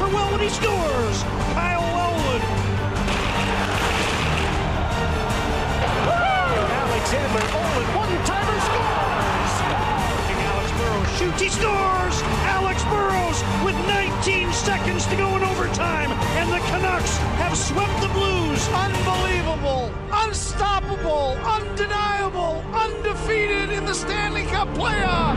for Wellwood. He scores. Kyle Wellwood. Alexander Olin, one-timer scores. Alex Burrows shoots. He scores. Alex Burrows with 19 seconds to go in overtime, and the Canucks have swept the Blues. Unbelievable, unstoppable, undeniable, undefeated in the Stanley Cup playoffs.